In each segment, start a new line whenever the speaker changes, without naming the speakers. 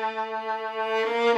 Thank you.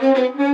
Thank you.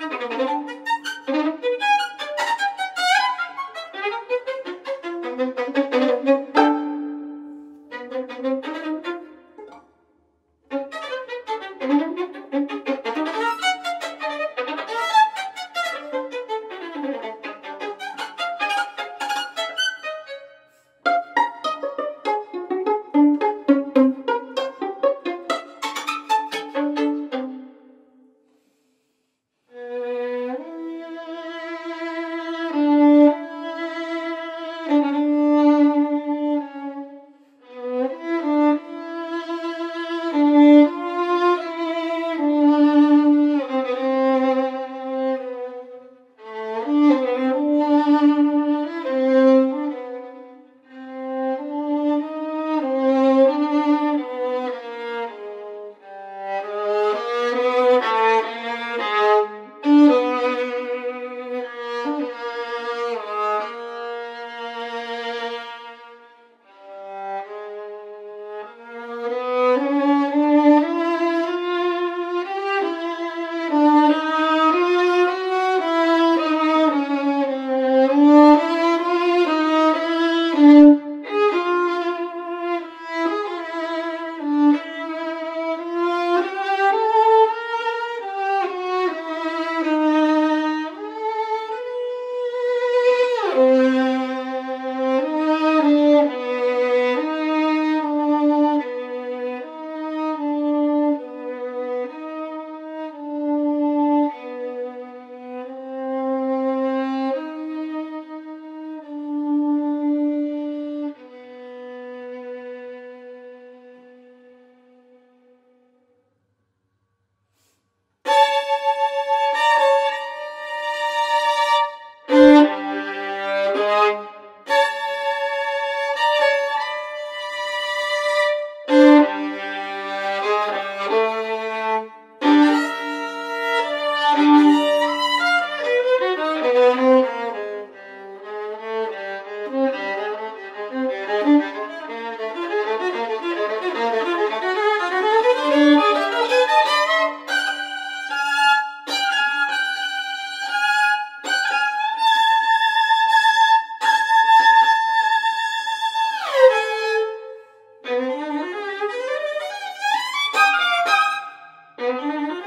Thank you. Música